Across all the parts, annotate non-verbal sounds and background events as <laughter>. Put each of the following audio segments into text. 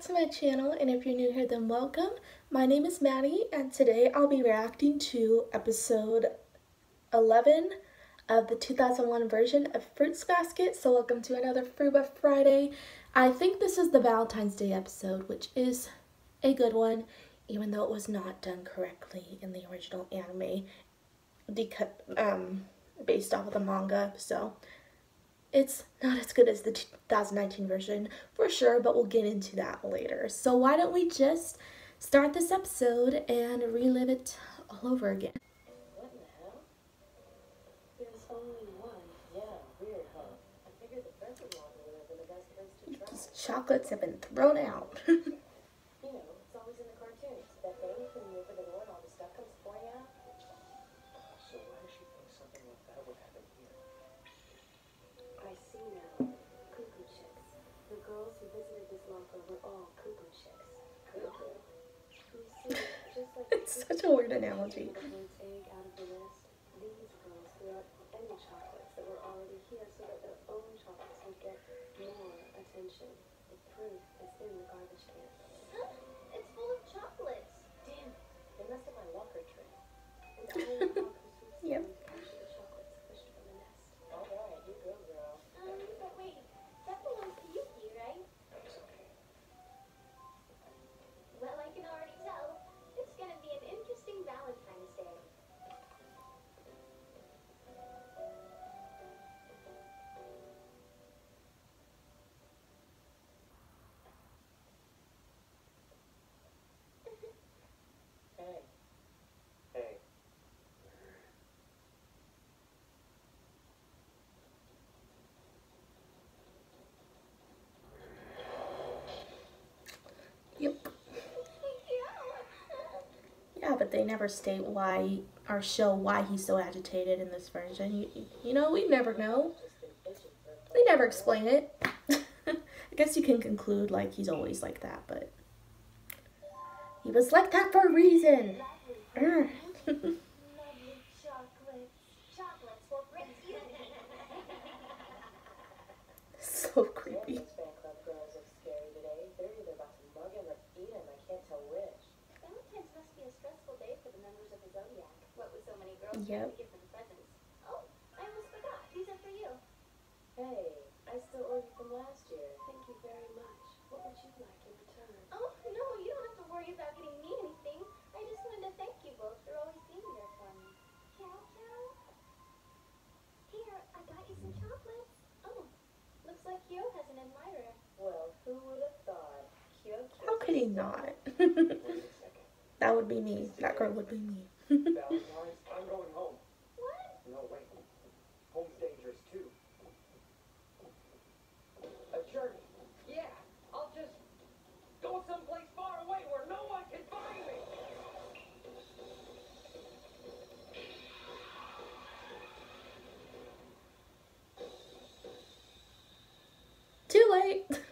to my channel and if you're new here then welcome. My name is Mady and today I'll be reacting to episode 11 of the 2001 version of Fruits Basket. So welcome to another Fruit Buff Friday. I think this is the Valentine's Day episode which is a good one even though it was not done correctly in the original anime um, based off of the manga. So it's not as good as the 2019 version for sure, but we'll get into that later. So why don't we just start this episode and relive it all over again. What the hell? There's only one. Yeah, weird, huh? I figured the present locker would have been the best place to try. These chocolates have been thrown out. <laughs> visited this locker were all cuckoo chicks. Cuckoo? You see, just like it's such a weird analogy. the bird's egg out of the nest, these girls threw out any chocolates that were already here so that their own chocolates would get more attention. The proof is in the garbage can. It's full of chocolates. Damn. They messed up my locker tray. <laughs> And I but they never state why or show why he's so agitated in this version. You, you know, we never know. They never explain it. <laughs> I guess you can conclude like he's always like that, but he was like that for a reason. Fritzy. Mm. <laughs> so creepy. These fan club girls look scary today. They're either about to mug him or eat him. I can't tell which. Valentine's must be a stressful day for the members of the Zodiac. What with so many girls Yep. trying to give them presents. Oh, I almost forgot. These are for you. Hey, I still owe you from last year. Thank you very much. What would you like in return? Oh, no, you don't have to worry about getting me anything. I just wanted to thank you both for always being there for me. Carol, Carol? Here, I got you some chocolates. Oh, looks like Kyo has an admirer. Well, who would have thought? Kyo How could he not? Wait a second. <laughs> that would be me. That girl would be me. I'm going home. What? No, wait. Home's dangerous too. A journey. Yeah, I'll just go someplace far away where no one can find me. Too late. <laughs>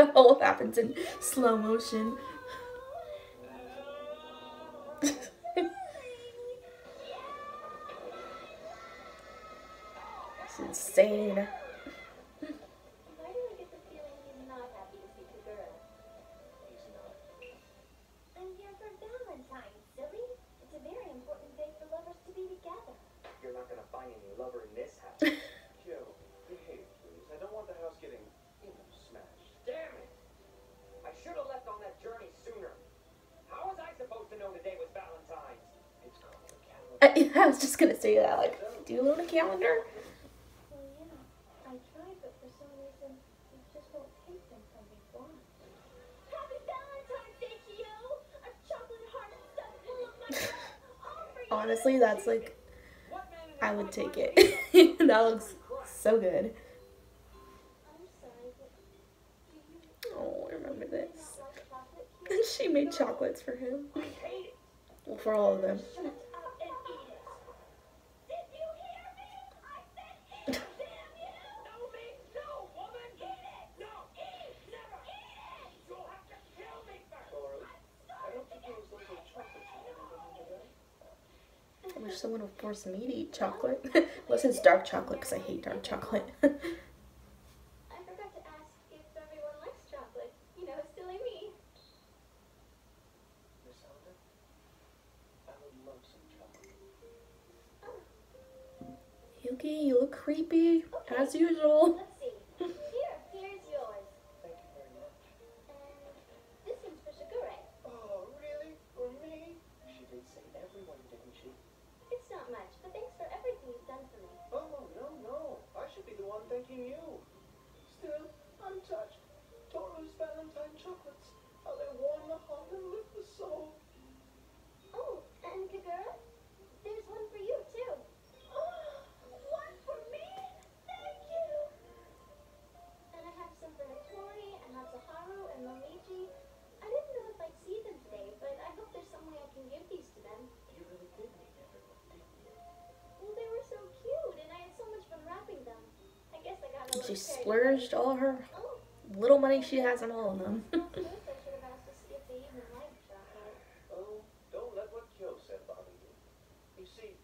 it <laughs> all happens in slow motion. <laughs> it's insane. Honestly, that's like, I would take it. <laughs> that looks so good. Oh, I remember this. <laughs> she made chocolates for him. Well, for all of them. Shut up and eat it. Did you hear me? I said eat it, damn you! No, me, no, woman. Eat it! No, Eat! never. Eat it! You'll have to kill me first. I'm I don't think those little chocolates you had anything to do. I wish someone would force me to eat chocolate. <laughs> Unless it's dark chocolate, because I hate dark chocolate. <laughs> I forgot to ask if everyone likes chocolate. You know, silly me. Miss Elder, I would love some chocolate. Oh. Yuki, you look creepy, as usual. You. She splurged all her little money she has on him. Oh, don't let what Kyo said bother you. He's seen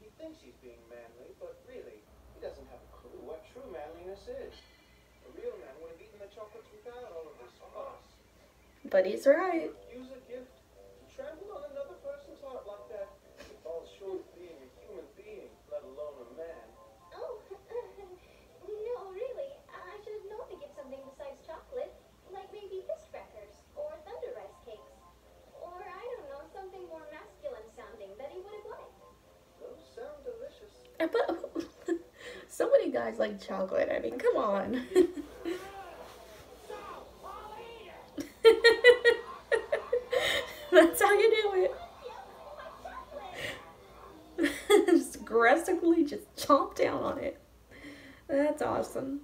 he thinks he's being manly, but really he doesn't have a clue what true manliness is. A real man wouldn't be the chocolates without all of them. But he's I But <laughs> so many guys like chocolate. I mean, come on. <laughs> That's how you do it. <laughs> just aggressively just chomp down on it. That's awesome.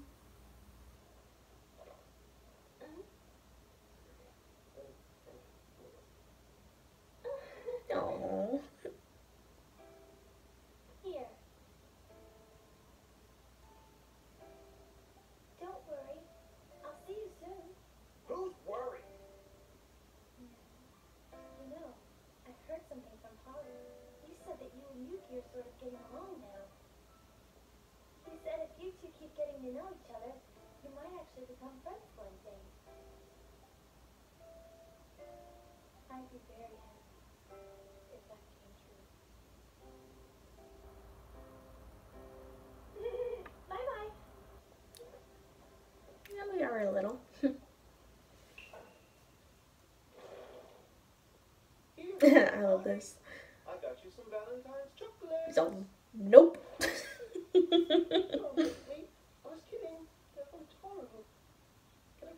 Bye bye. yeah, we are a little. I love this. <laughs> I got you some Valentine's chocolate. So, nope. Oh, wait, I was kidding. They're. Can I?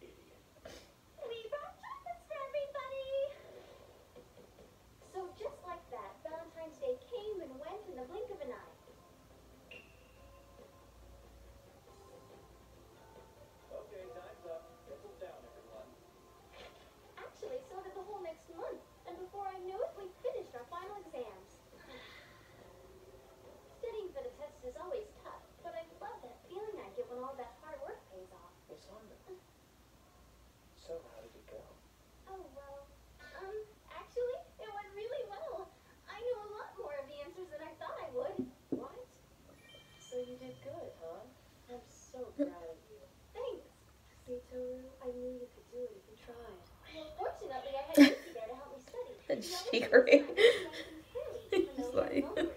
Idiot. We brought chocolates for everybody! So just like that, Valentine's Day came and went in the blink of an eye. Okay, time's up. Settle down, everyone. Actually, so did the whole next month. And before I knew it, we finished our final exams. Studying for the test is always tough, but I love that feeling I get when all that hard work pays off. Miss Honda. So, how did it go? Oh, well, um, actually, it went really well. I knew a lot more of the answers than I thought I would. What? So you did good, huh? I'm so <laughs> proud of you. Thanks. See, Toru, I knew you could do it if you tried. Well, fortunately, I had Yuki there to help me study. And He always she makes great. time to do nice and silly, even He's like- he's alone.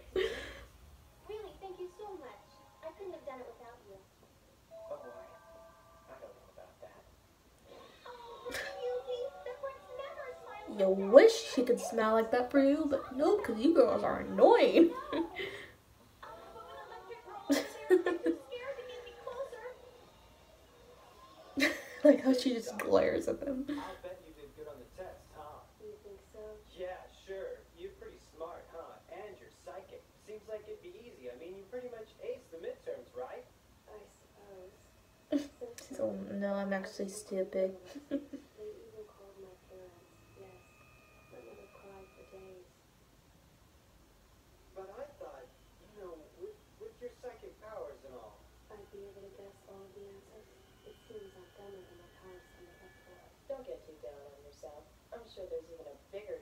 Really, thank you so much. I couldn't have done it without you. Oh, I, I don't know about that. Oh, Yuki, the prince never smiles You like that. wish she could smell like that for you, but no, because you girls are annoying. No. I'll have an electric roll in there. I'm too scared to get any closer. <laughs> like how she just glares at them. I'll bet you did good on the test, huh? You think so? Yeah, sure. You're pretty smart, huh? And you're psychic. Seems like it'd be easy. I mean, you pretty much aced the midterms, right? I suppose. So, <laughs> oh, no, I'm actually stupid. <laughs> They even called my parents. Yes. My mother cried for days. But I thought, you know, with, with your psychic powers and all, I'd be able to guess all of the answers. It seems I'm dumber than my powers can make up for. Don't get too down on yourself. I'm sure there's even a bigger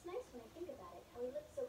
It's nice when I think about it, how he looked so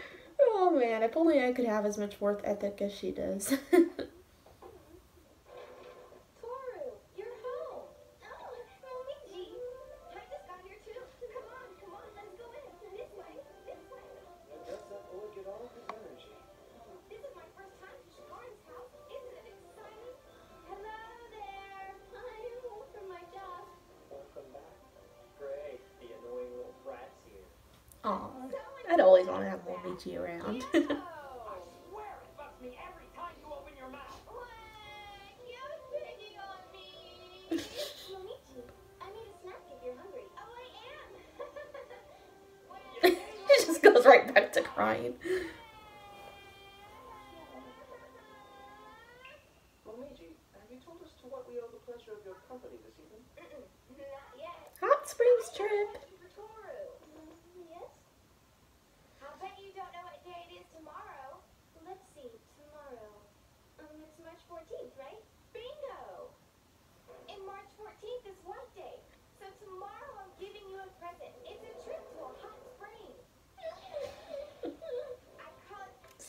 man, if only I could have as much worth ethic as she does. <laughs> monkey around. <laughs> <laughs> <laughs> She just goes right back to crying.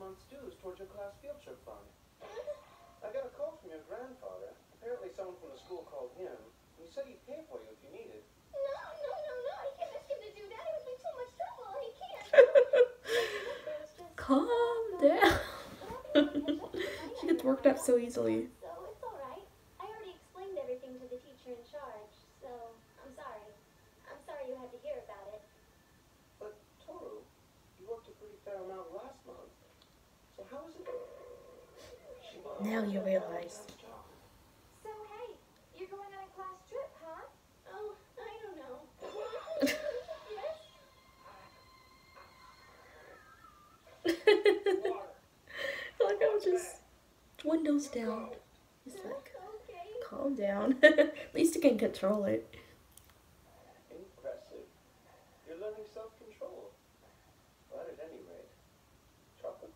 month's dues towards your class field trip fund. I got a call from your grandfather. Apparently someone from the school called him. And he said he'd pay for you if you needed. No, no, no, no. You can't ask him to do that. It would be too much trouble. He can't. <laughs> Calm down. <laughs> she gets worked up so easily. Now you realize. So, hey, you're going on a class trip, huh? Oh, I don't know. Yes. <laughs> like I'm just windows down. It's like, okay. calm down. <laughs> At least you can control it. Impressive. You're learning self-control.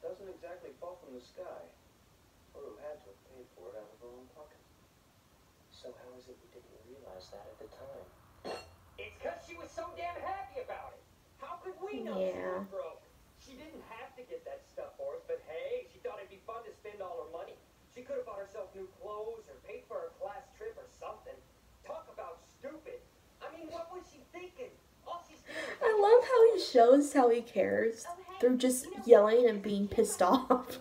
Doesn't exactly fall from the sky. Or who had to have paid for it out of her own pocket. So how is it you didn't realize that at the time? It's because she was so damn happy about it. How could we know she was broke? She didn't have to get that stuff for us, but hey, she thought it'd be fun to spend all her money. She could have bought herself new clothes or paid for her class trip or something. Talk about stupid. I mean, what was she thinking? All she's doing I love how he shows how he cares Oh, hey, through just yelling and being pissed <laughs> off.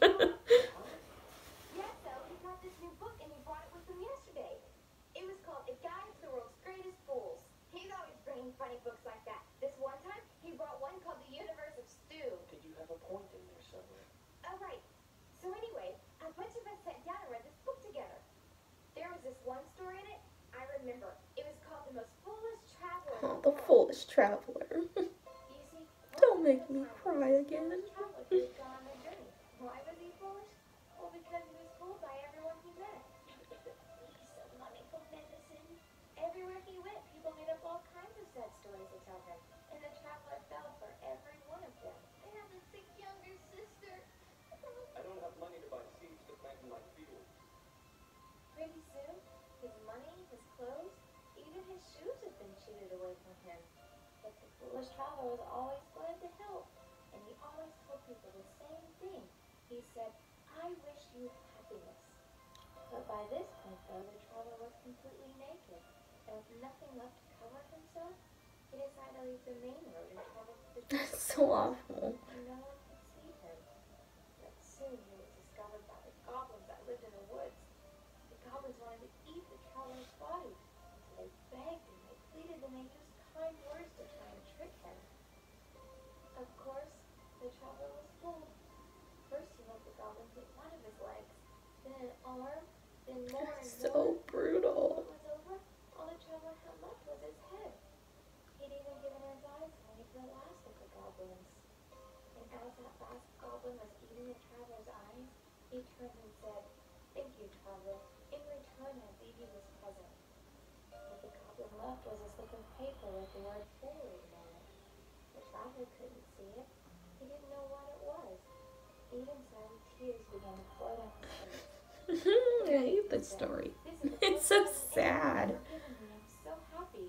Pretty soon, his money, his clothes, even his shoes had been cheated away from him. But the foolish traveler was always glad to help, and he always told people the same thing. He said, I wish you happiness. But by this point, though, the traveler was completely naked, and with nothing left to cover himself, he decided to leave the main road and travel to the That's so awful. Kind words to try and trick him. Of course, the traveler was fooled. First he let the goblin take one of his legs, then an arm, then more and more. So brutal. When it was over, all the traveler had left was his head. He'd even given his eyes away to the last of the goblins. And as that last goblin was eating the traveler's eyes, he turned and said, Thank you, traveler. In return, I leave you this present. What the goblin left was of paper with the word written on it. The traveler couldn't see it. He didn't know what it was. Even so, tears began to flow down his face. <laughs> I hate this story. This is the <laughs> It's so sad. anyone has given me. I'm so happy.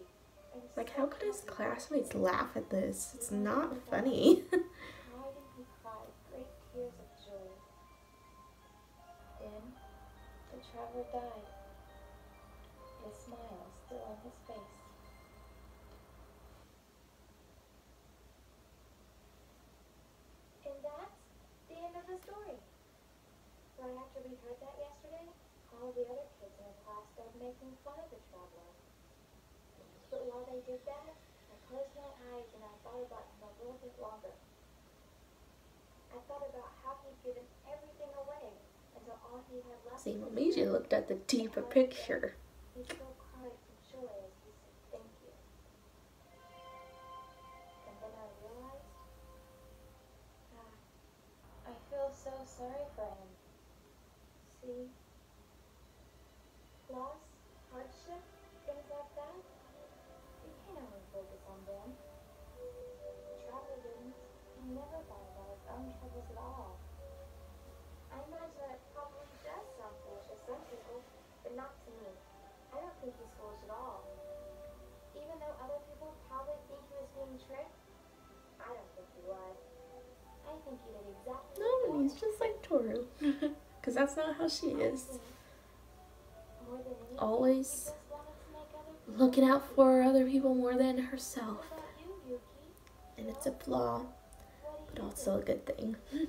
I'm Like, how could his classmates laugh at this? It's not funny. He <laughs> cried and he cried great tears of joy. Then the traveler died, his smile still on his face. And that's the end of the story. Right after we heard that yesterday, all the other kids in the class started making fun of the traveler. But while they did that, I closed my eyes and I thought about him a little bit longer. I thought about how he'd given everything away until all he had left See, was looked at the deeper picture. Loss, hardship, things like that, you can't only focus on them. Traveler didn't. He never thought about his own troubles at all. I imagine that it probably does sound foolish to some people, but not to me. I don't think he's foolish at all. Even though other people probably think he was being tricked, I don't think he was. I think he did exactly No, he's just like Toru. <laughs> Because that's not how she is. Always Looking out for other people more than herself. And it's a flaw, but also a good thing. <laughs>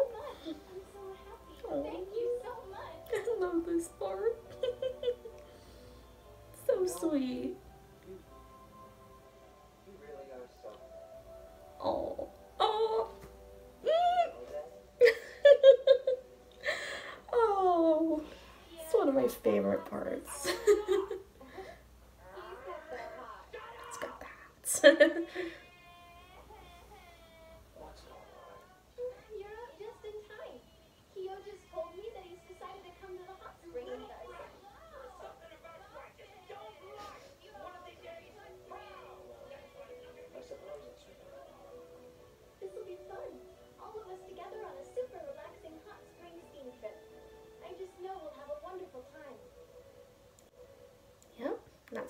favorite parts. <laughs>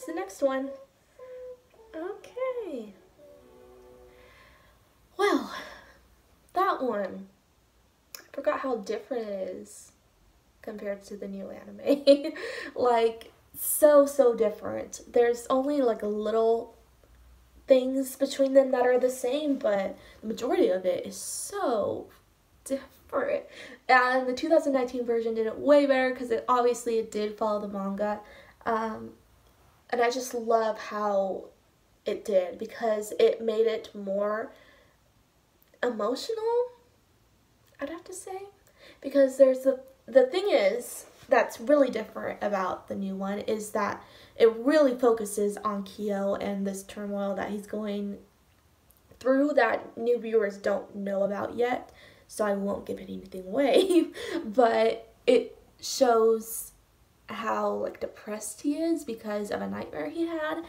that's the next one. Okay. Well, that one. I forgot how different it is compared to the new anime. <laughs> like, so, so different. There's only like a little things between them that are the same, but the majority of it is so different. And the 2019 version did it way better because it obviously it did follow the manga. Um, and I just love how it did because it made it more emotional. I'd have to say because there's the the thing is that's really different about the new one is that it really focuses on Kyo and this turmoil that he's going through that new viewers don't know about yet. So I won't give anything away, <laughs> but it shows how like depressed he is because of a nightmare he had.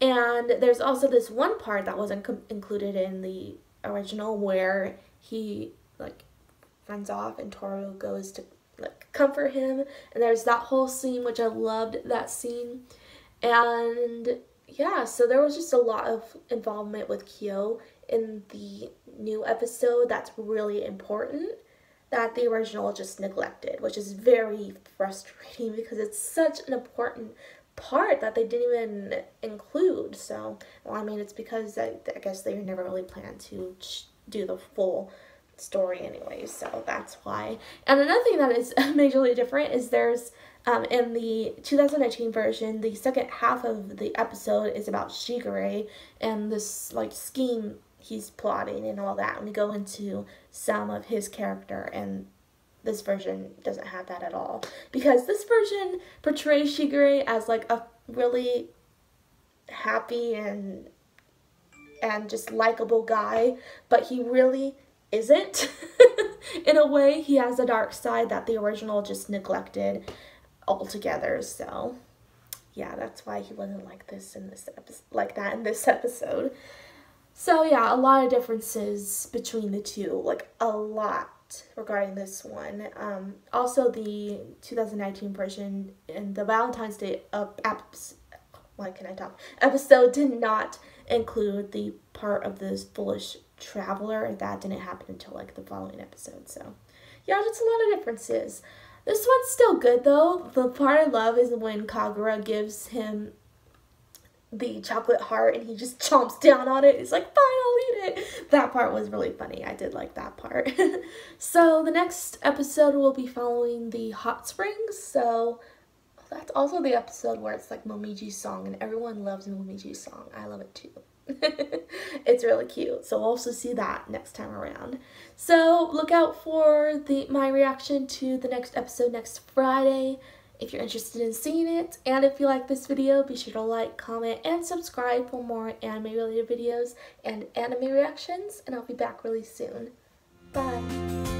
And there's also this one part that wasn't included in the original where he like runs off and Toru goes to like comfort him and there's that whole scene which I loved that scene. And yeah, so there was just a lot of involvement with Kyo in the new episode that's really important that the original just neglected, which is very frustrating <laughs> because it's such an important part that they didn't even include. So, well, I mean, it's because I, I guess they never really planned to do the full story anyway, so that's why. And another thing that is <laughs> majorly different is there's um, in the 2019 version, the second half of the episode is about Shigure and this like scheme he's plotting and all that. And we go into some of his character and this version doesn't have that at all because this version portrays Shigure as like a really happy and and just likable guy, but he really isn't. <laughs> In a way, he has a dark side that the original just neglected altogether. So, yeah, that's why he wasn't like this in this episode, like that in this <laughs> episode. So yeah, a lot of differences between the two, like a lot regarding this one. Um, also, the 2019 version and the Valentine's Day of apps, why can I talk? Episode did not include the part of this foolish traveler. That didn't happen until like the following episode. So yeah, just a lot of differences. This one's still good though. The part I love is when Kagura gives him the chocolate heart and he just <laughs> chomps down on it. He's like, fine, I'll eat it. That part was really funny. I did like that part. <laughs> so the next episode will be following the hot springs. So that's also the episode where it's like Momiji's song and everyone loves Momiji's song. I love it too. <laughs> it's really cute. So we'll also see that next time around. So look out for the my reaction to the next episode next Friday if you're interested in seeing it. And if you like this video, be sure to like, comment, and subscribe for more anime related videos and anime reactions. And I'll be back really soon. Bye.